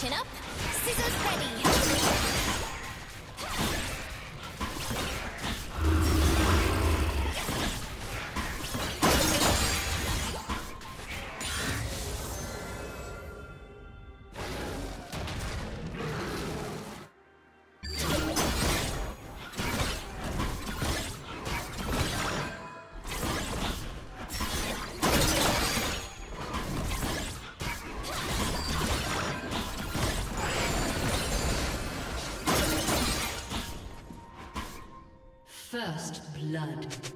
Chin up, scissors ready. Blood.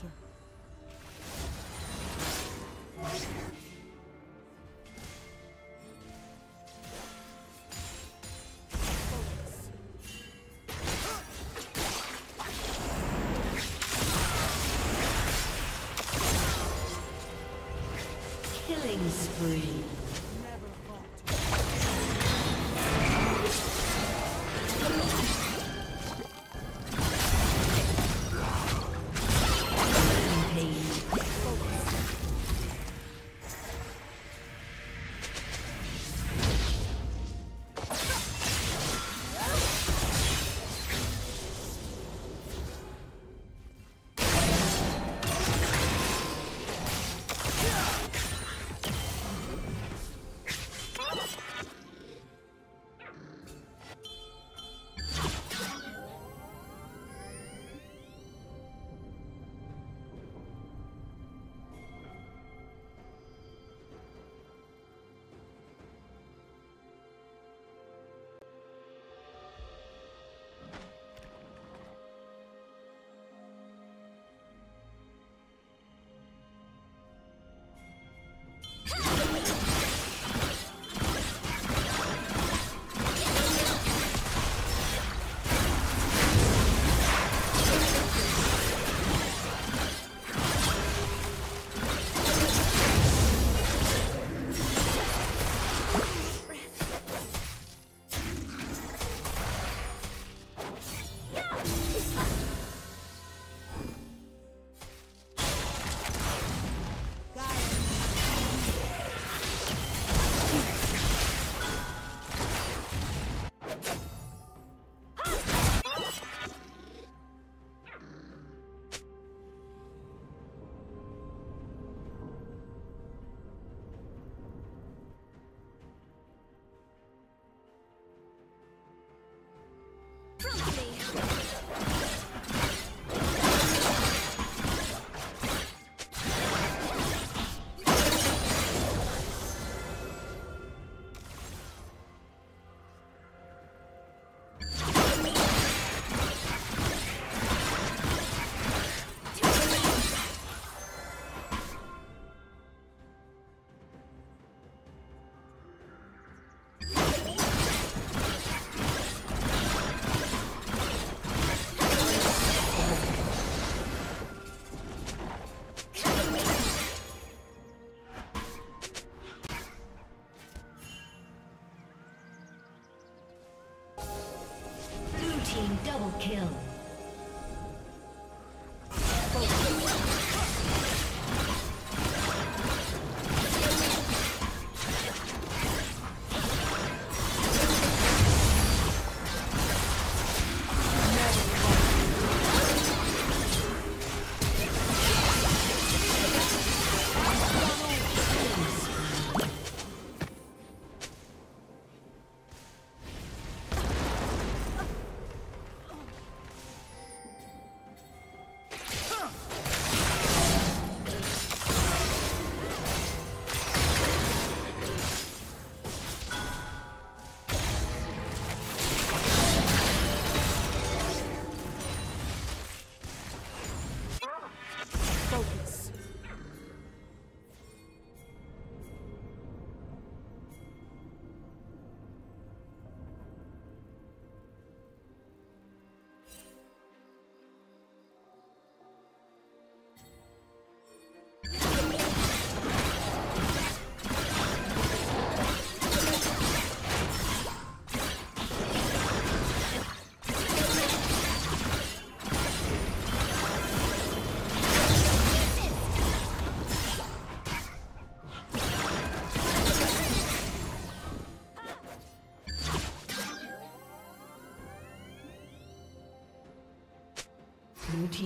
shelter.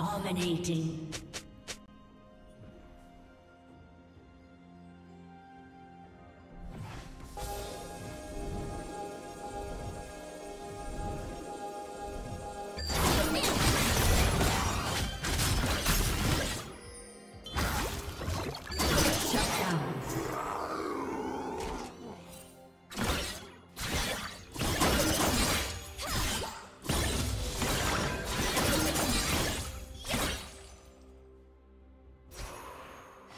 Dominating.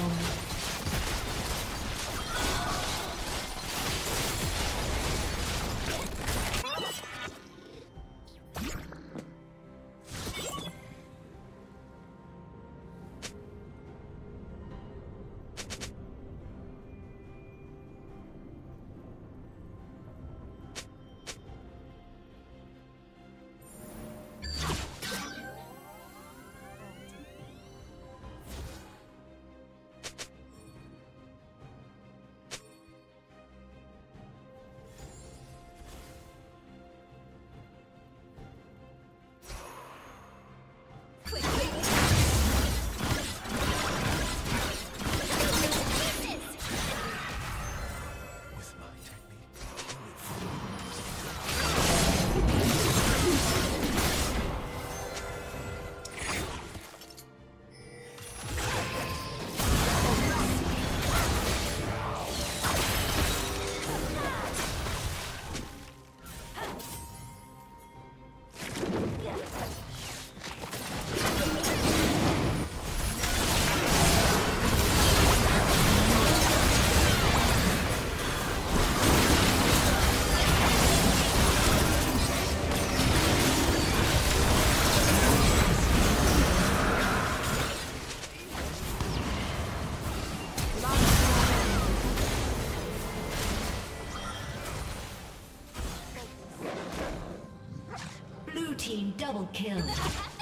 woman. Double kill.